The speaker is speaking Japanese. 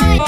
はい